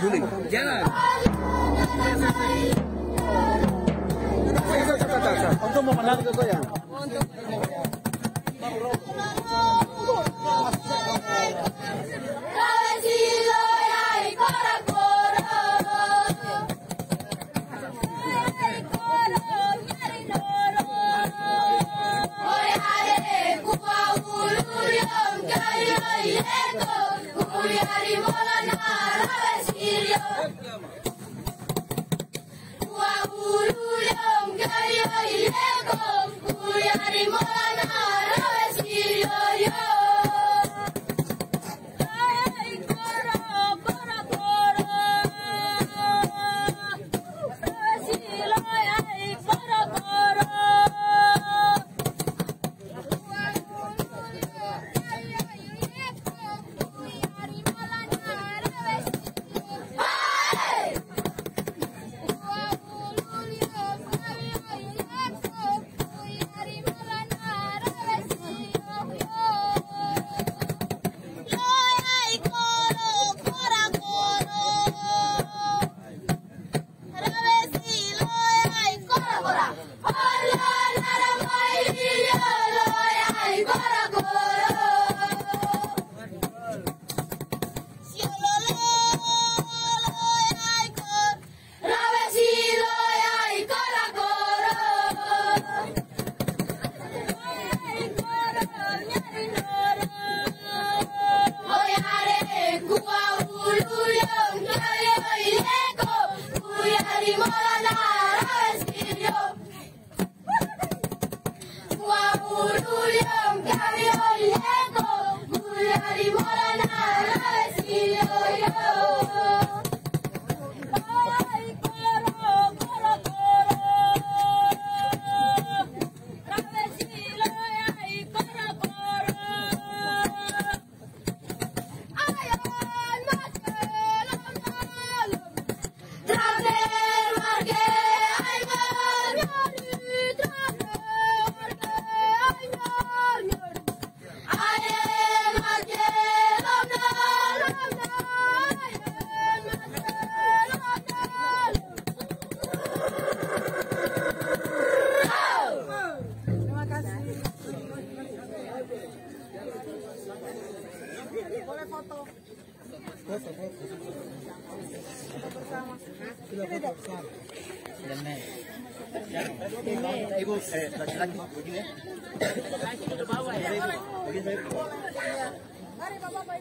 Julie, jangan. Untuk itu ya. إلى Ulam Kariol boleh foto foto bersama ini Ibu, eh, begini ke bawah ya. Begini,